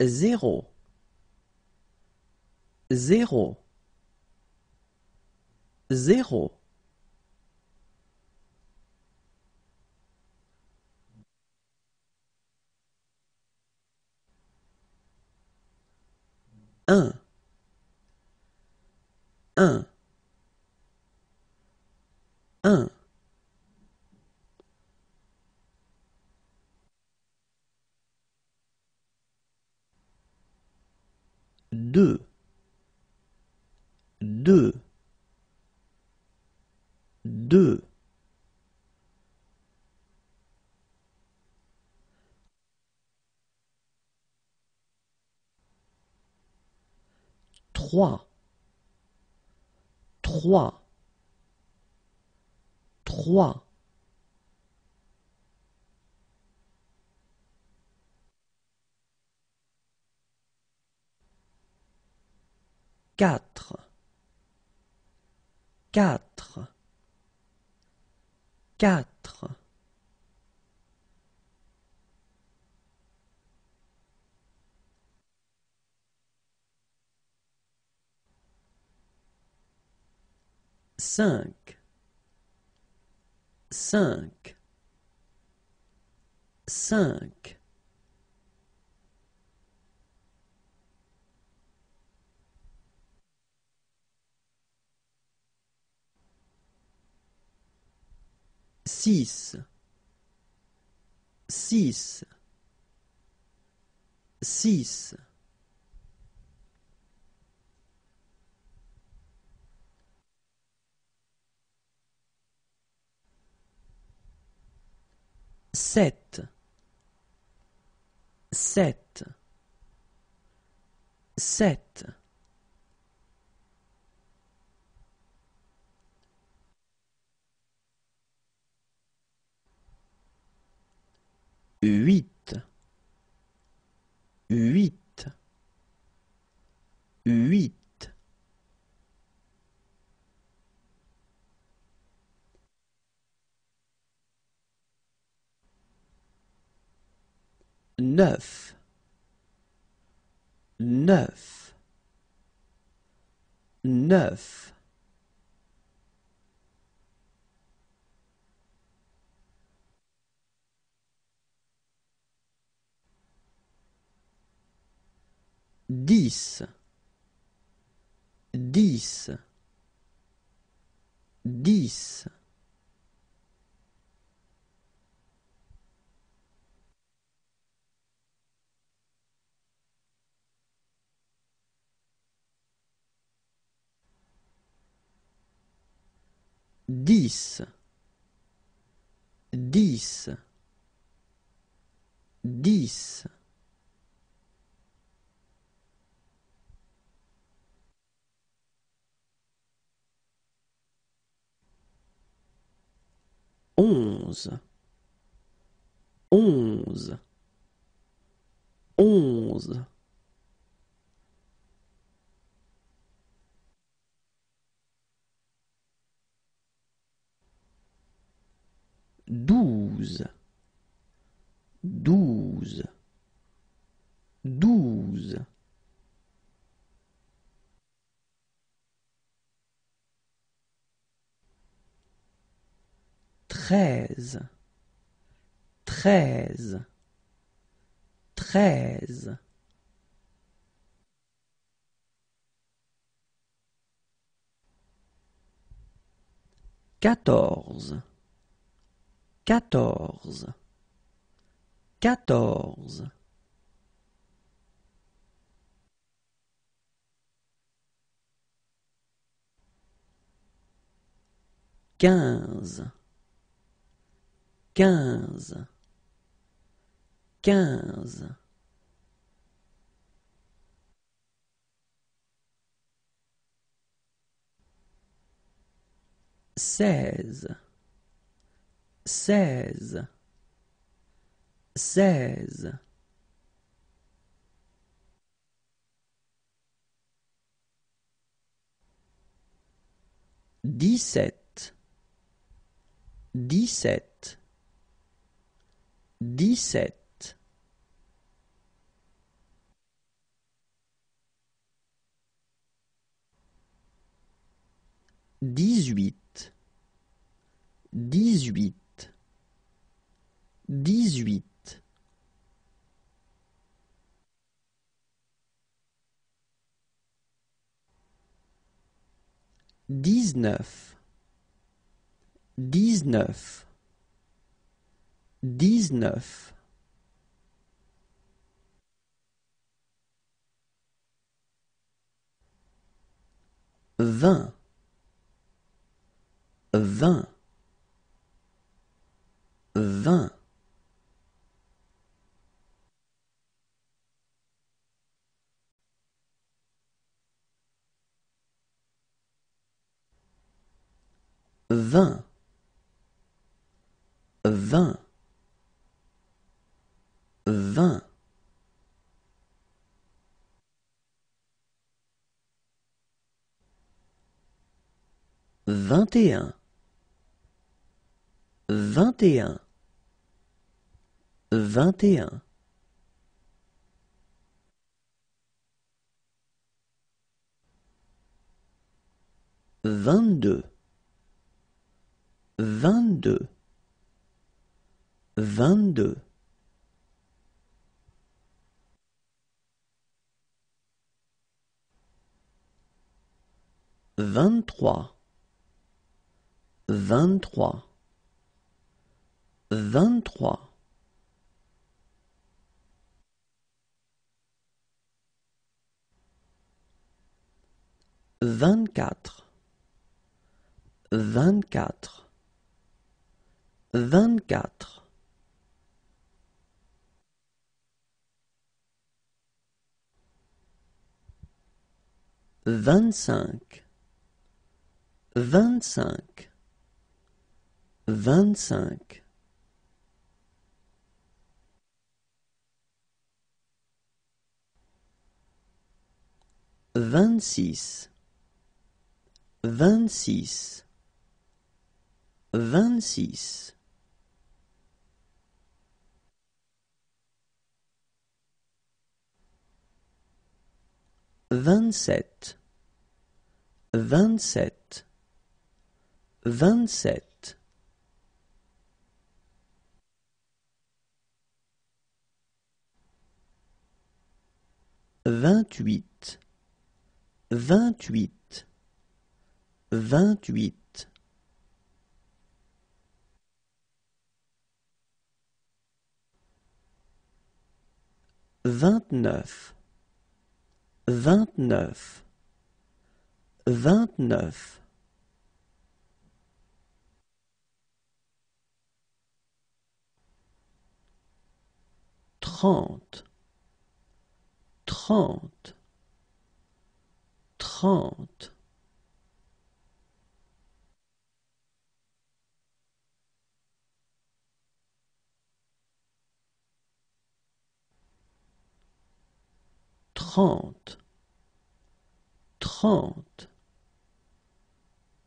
zéro, zéro, zéro. Un, un, un. Deux, deux, deux. Trois, trois, trois. Quatre, quatre, quatre. Cinq, cinq, cinq. Six, six, six. Sept, sept, sept. Huit, huit, huit. Neuf, neuf, neuf. Dix, dix, dix. Dix, dix, dix. Onze, onze, onze. Douze, douze, douze. Treize, treize, treize. Quatorze, quatorze, quatorze. Quinze, quinze, quinze. Seize, seize, seize. Dix-sept, dix-sept, dix-sept. dix-huit, dix-huit, dix-huit. Dix-neuf, dix-neuf dix-neuf. vingt, vingt, vingt. Vingt, vingt, vingt. Vingt et un, vingt et un, vingt et un. Vingt-deux, vingt-deux, vingt-deux. Vingt-trois, vingt-trois, vingt-trois. Vingt-quatre, vingt-quatre, vingt-quatre. Vingt-cinq, vingt-cinq, vingt-cinq. Vingt-six, vingt-six, vingt-six. Vingt-sept, vingt-sept, vingt-sept. Vingt-huit, vingt-huit, vingt-huit. Vingt-neuf, vingt-neuf, vingt-neuf. Trente, trente, trente. Trente, trente,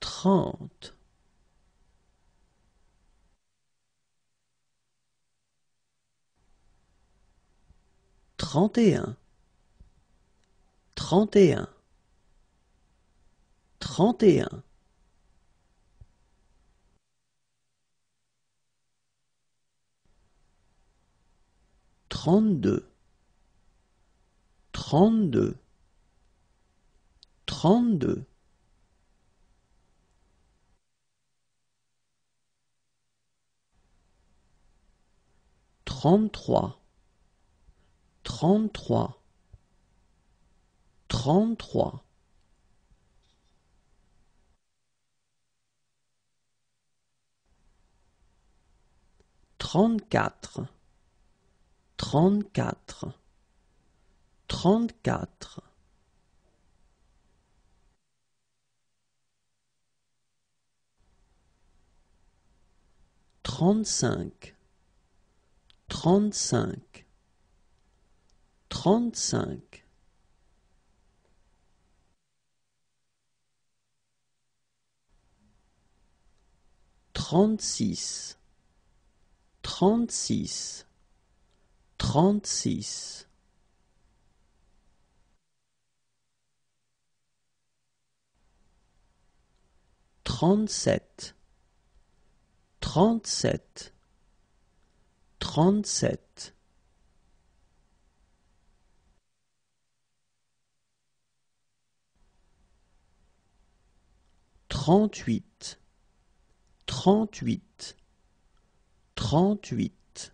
trente. Trente et un, trente et un, trente et un. Trente-deux, trente-deux, trente-deux. Trente-trois, trente-trois, trente-trois. Trente-quatre, trente-quatre, trente-quatre. Trente-cinq, trente-cinq, trente-cinq. Trente-six, trente-six, trente-six. trente-sept, trente-sept, trente-sept. Trente-huit, trente-huit, trente-huit.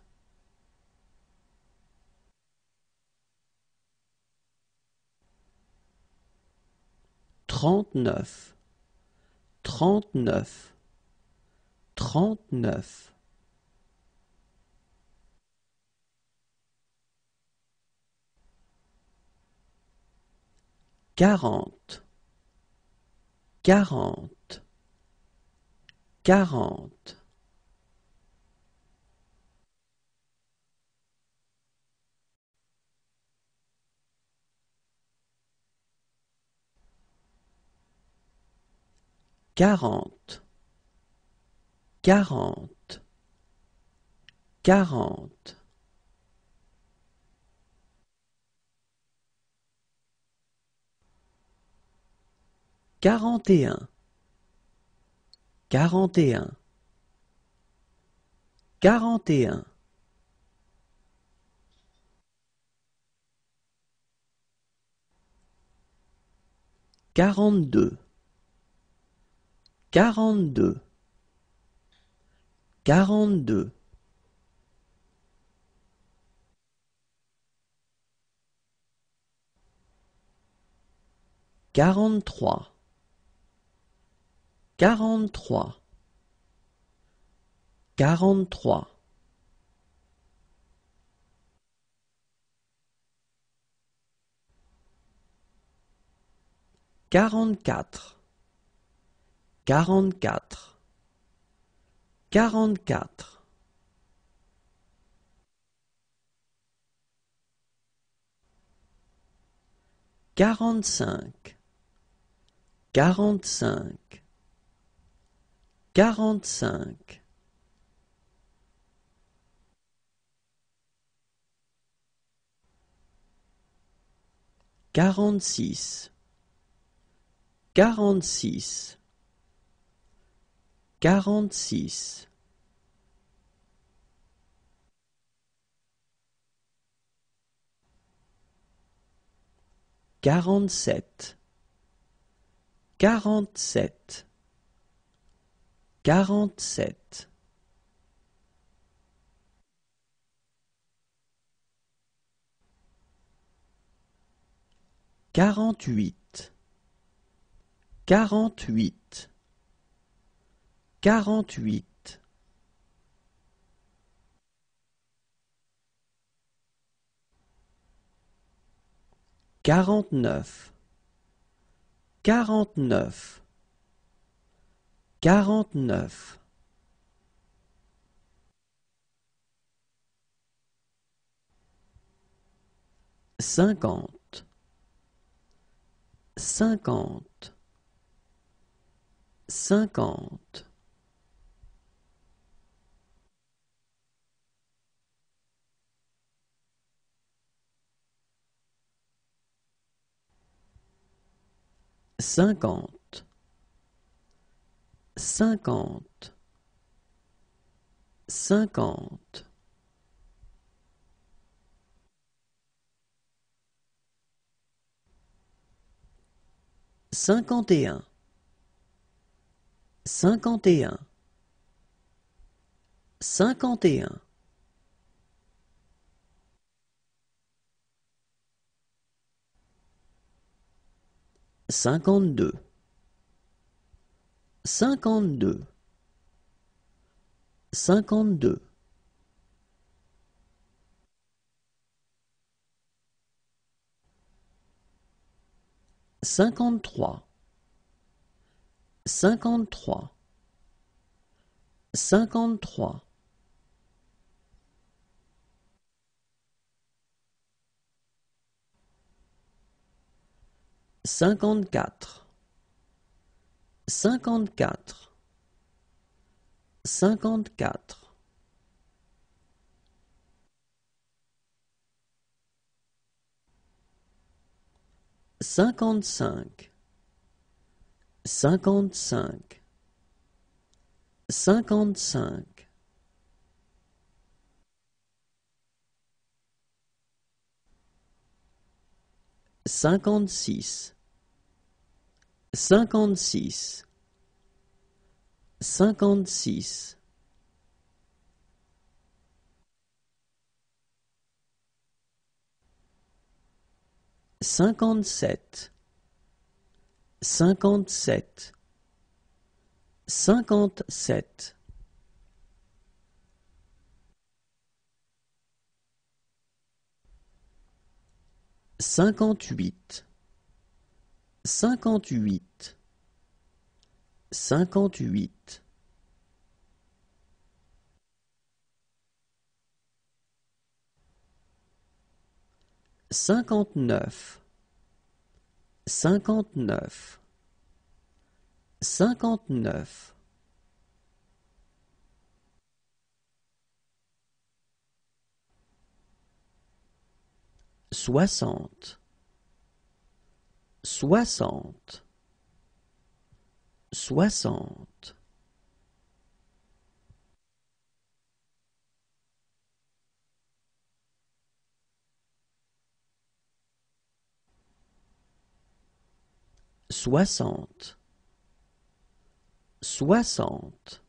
Trente-neuf, trente-neuf, trente-neuf. Quarante, quarante, quarante. Quarante, quarante, quarante. Quarante et un, quarante et un, quarante et un. Quarante-deux, quarante-deux, quarante-deux. Quarante-trois, quarante-trois, quarante-trois. Quarante-quatre, quarante-quatre, quarante-quatre. Quarante-cinq, quarante-cinq, quarante-cinq. Quarante-six, quarante-six, quarante-six. Quarante-sept, quarante-sept, quarante-sept. Quarante-huit, quarante-huit, quarante-huit. Quarante-neuf, quarante-neuf, quarante-neuf. Cinquante, cinquante, cinquante. Cinquante, cinquante, cinquante. Cinquante et un, cinquante et un, cinquante et un. Cinquante-deux, cinquante-deux, cinquante-deux. Cinquante-trois, cinquante-trois, cinquante-trois. Cinquante-quatre, cinquante-quatre, cinquante-quatre. Cinquante-cinq, cinquante-cinq, cinquante-cinq, cinquante-six, cinquante-six, cinquante-six, cinquante-sept, cinquante-sept, cinquante-sept, cinquante-huit, cinquante-huit, cinquante-huit, cinquante-neuf, cinquante-neuf, cinquante-neuf, soixante, soixante, soixante. Soixante, soixante,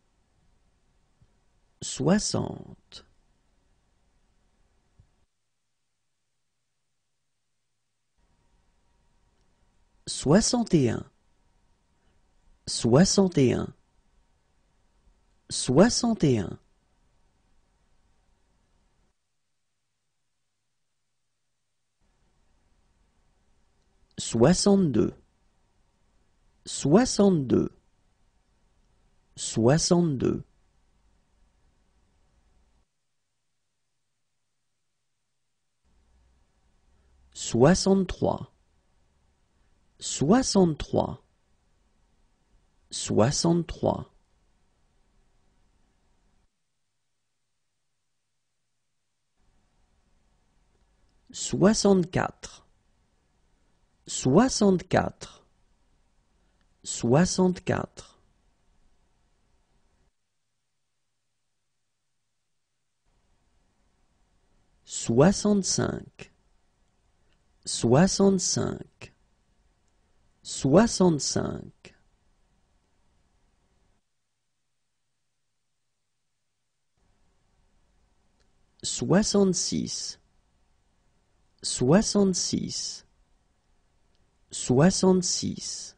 soixante. Soixante et un, soixante et un, soixante et un. Soixante-deux, soixante-deux, soixante-deux. Soixante-trois, soixante-trois, soixante-trois. Soixante-quatre, soixante-quatre, soixante-quatre. Soixante-cinq, soixante-cinq, soixante-cinq. Soixante-six, soixante-six, soixante-six.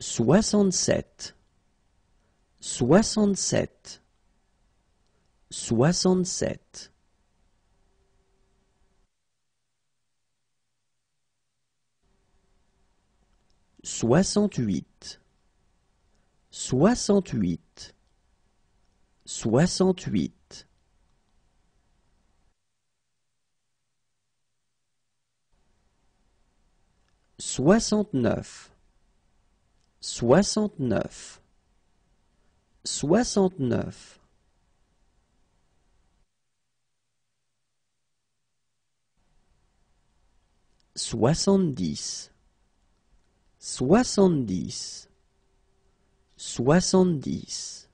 Soixante-sept, soixante-sept, soixante-sept. Soixante-huit, soixante-huit, soixante-huit. Soixante-neuf, soixante-neuf, soixante-neuf. Soixante-dix, soixante-dix, soixante-dix.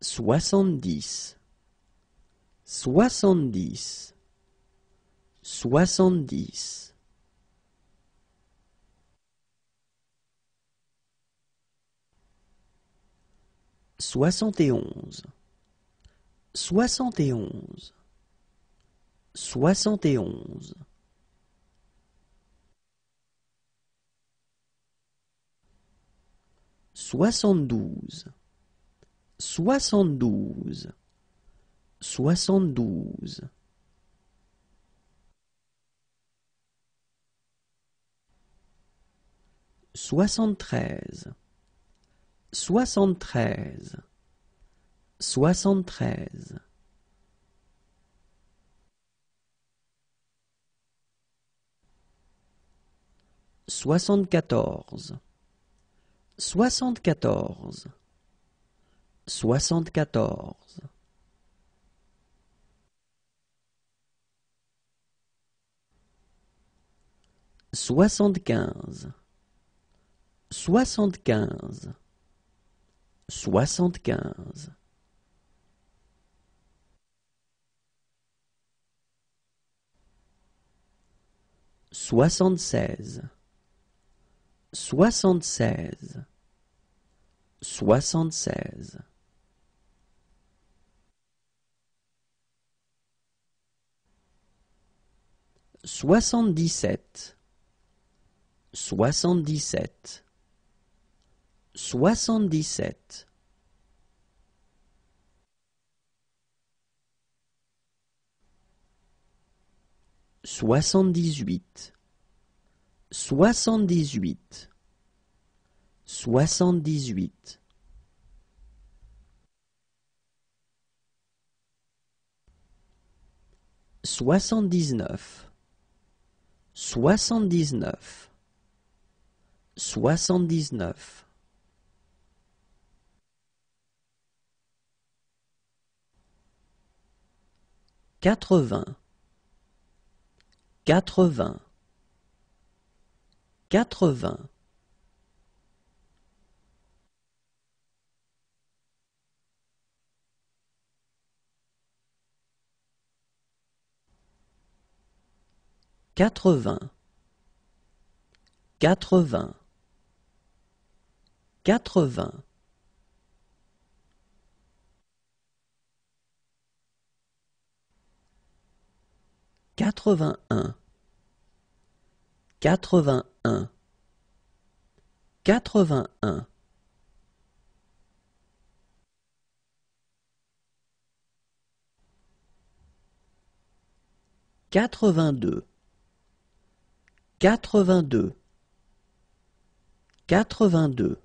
Soixante-dix, soixante-dix, soixante-dix. Soixante et onze, soixante et onze, soixante et onze. Soixante-douze, soixante-douze, soixante-douze. Soixante-treize, soixante-treize, soixante-treize. Soixante-quatorze, soixante-quatorze, soixante-quatorze, soixante-quinze, soixante-quinze, soixante-quinze. Soixante-seize, soixante-seize, soixante-seize. Soixante-dix-sept, soixante-dix-sept, soixante-dix-sept. Soixante-dix-huit, soixante-dix-huit, soixante-dix-huit. Soixante-dix-neuf, soixante-dix-neuf, soixante-dix-neuf. Quatre-vingts, quatre-vingts, quatre-vingts. Quatre-vingts, quatre-vingts, quatre-vingts. Quatre-vingt-un, quatre-vingt-un, quatre-vingt-un. Quatre-vingt-deux, quatre-vingt-deux, quatre-vingt-deux.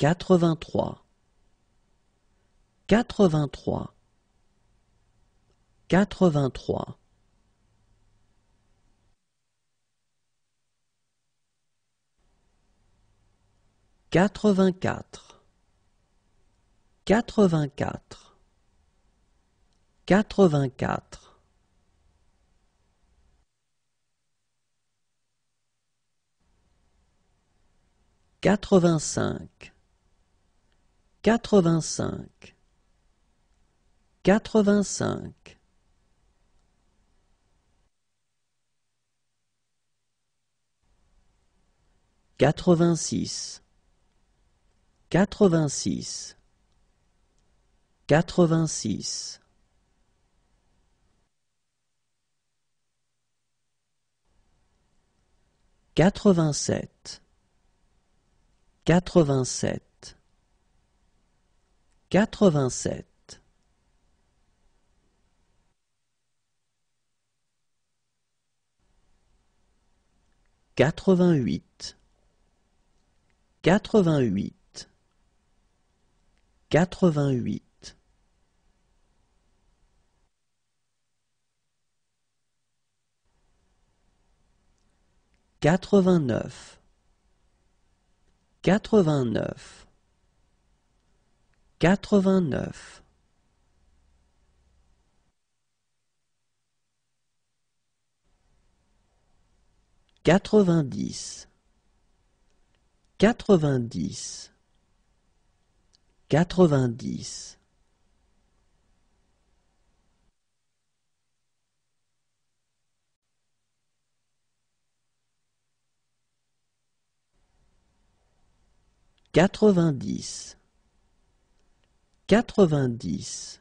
Quatre-vingt-trois, quatre-vingt-trois, quatre-vingt-trois. Quatre-vingt-quatre, quatre-vingt-quatre, quatre-vingt-quatre. Quatre-vingt-cinq, quatre-vingt-cinq, quatre-vingt-cinq. Quatre-vingt-six, quatre-vingt-six, quatre-vingt-six. Quatre-vingt-sept, quatre-vingt-sept, quatre-vingt-sept. Quatre-vingt-huit, quatre-vingt-huit, quatre-vingt-huit. Quatre-vingt-neuf, quatre-vingt-neuf, quatre-vingt-neuf. Quatre-vingt-dix, quatre-vingt-dix, quatre-vingt-dix. Quatre-vingt-dix, quatre-vingt-dix,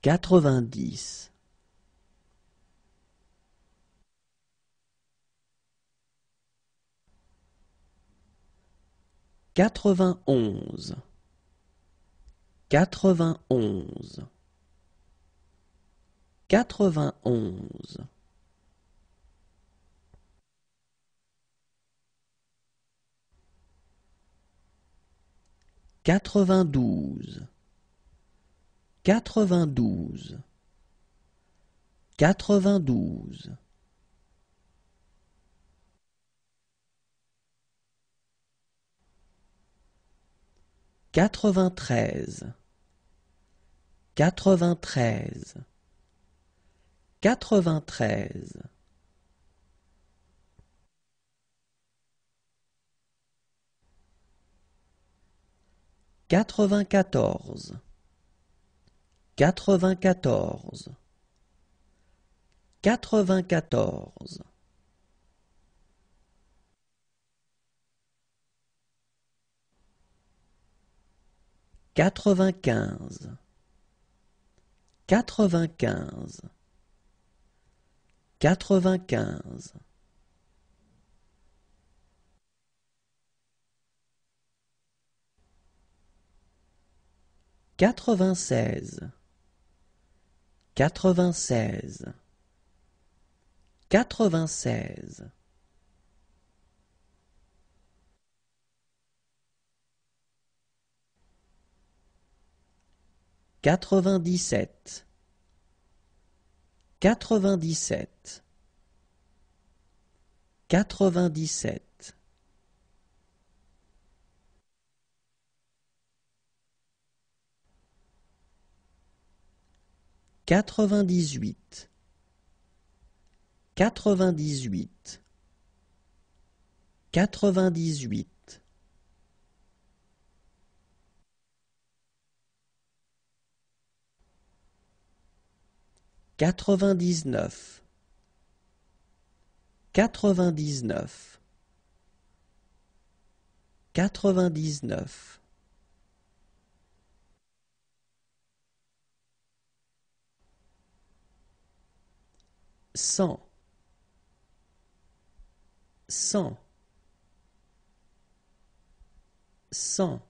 quatre-vingt-dix. Quatre-vingt-onze, quatre-vingt-onze, quatre-vingt-onze. Quatre-vingt-douze, quatre-vingt-douze, quatre-vingt-douze. Quatre-vingt-treize, quatre-vingt-treize, quatre-vingt-treize. Quatre-vingt-quatorze, quatre-vingt-quatorze, quatre-vingt-quatorze, quatre-vingt-quinze, quatre-vingt-quinze, quatre-vingt-quinze, quatre-vingt-seize, quatre-vingt-seize, quatre-vingt-seize, quatre-vingt-dix-sept, quatre-vingt-dix-sept, quatre-vingt-dix-sept, quatre-vingt-dix-huit, quatre-vingt-dix-huit, quatre-vingt-dix-huit, quatre-vingt-dix-neuf, quatre-vingt-dix-neuf, quatre-vingt-dix-neuf, cent, cent, cent.